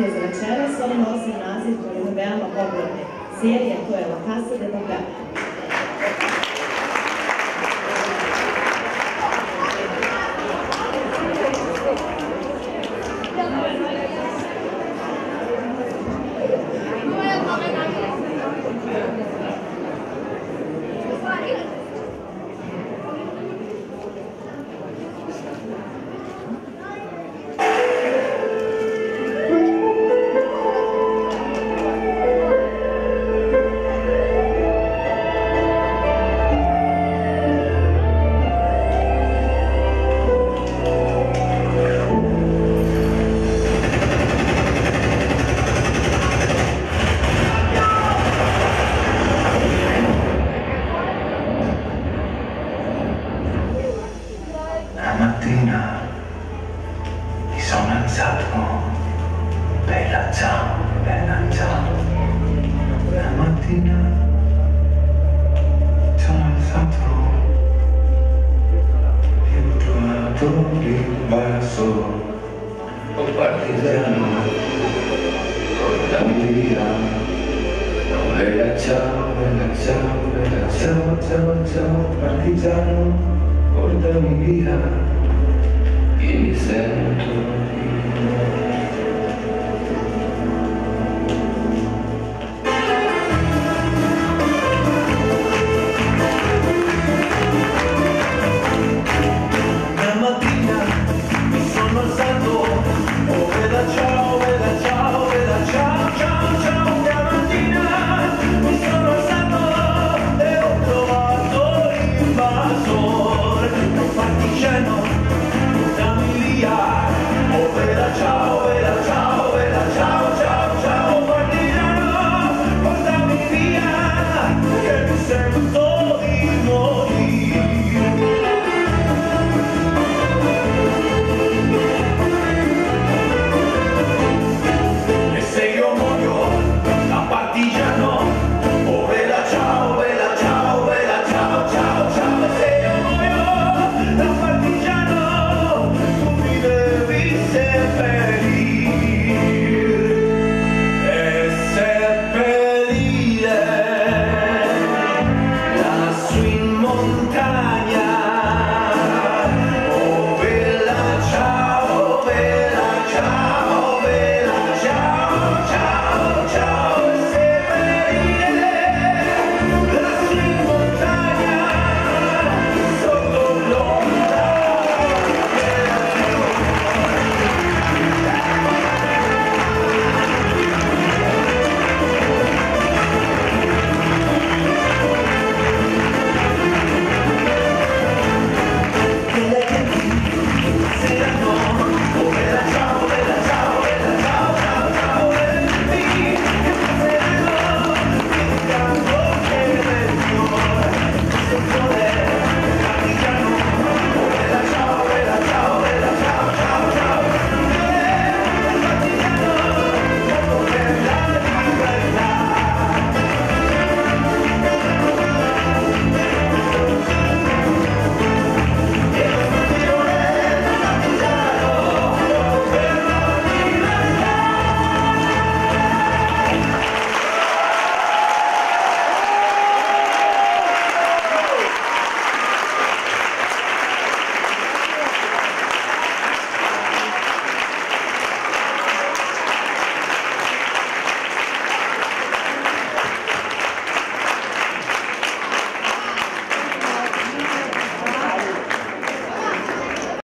najpoznatije za večeras, oni nosi naziv koji je veoma popularne serije, to je La Casa de Papel. Trovato l'invaso, oh partigiano, portami via. Oh, bella ciao, bella ciao, bella ciao, ciao, ciao, partigiano, portami via, che mi di